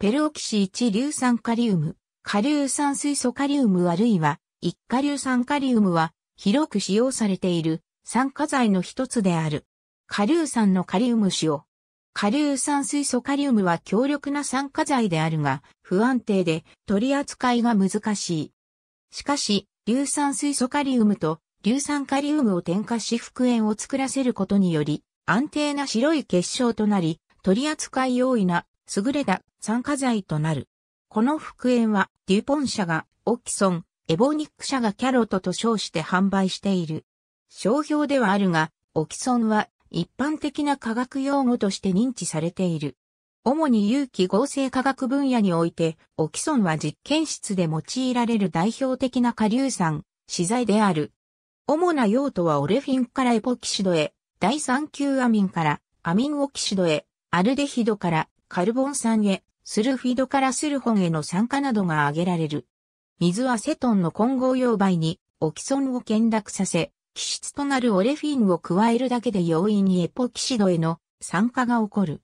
ペルオキシ1硫酸カリウム、下硫酸水素カリウムあるいは一下硫酸カリウムは広く使用されている酸化剤の一つである。下硫酸のカリウム使用。下硫酸水素カリウムは強力な酸化剤であるが不安定で取り扱いが難しい。しかし、硫酸水素カリウムと硫酸カリウムを添加し復塩を作らせることにより安定な白い結晶となり取り扱い容易な優れた酸化剤となる。この復塩はデュポン社がオキソン、エボニック社がキャロットと称して販売している。商標ではあるが、オキソンは一般的な化学用語として認知されている。主に有機合成化学分野において、オキソンは実験室で用いられる代表的な下硫酸、資材である。主な用途はオレフィンからエポキシドへ、第三級アミンからアミンオキシドへ、アルデヒドからカルボン酸へ、スルフィドからスルホンへの酸化などが挙げられる。水アセトンの混合溶媒にオキソンを懸濁させ、基質となるオレフィンを加えるだけで容易にエポキシドへの酸化が起こる。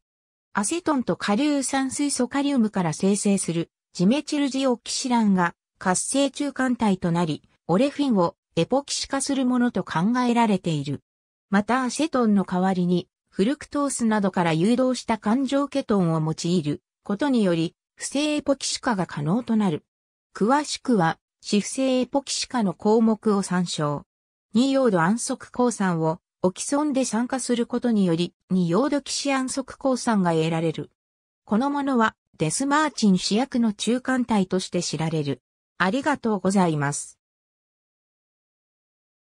アセトンと下硫酸水素カリウムから生成するジメチルジオキシランが活性中間体となり、オレフィンをエポキシ化するものと考えられている。またアセトンの代わりにフルクトースなどから誘導した環状ケトンを用いることにより、不正エポキシ化が可能となる。詳しくは、死不正エポキシ化の項目を参照。二ヨード安息鉱酸をオキソンで酸化することにより、二ヨードキシ安息鉱酸が得られる。このものは、デスマーチン主役の中間体として知られる。ありがとうございます。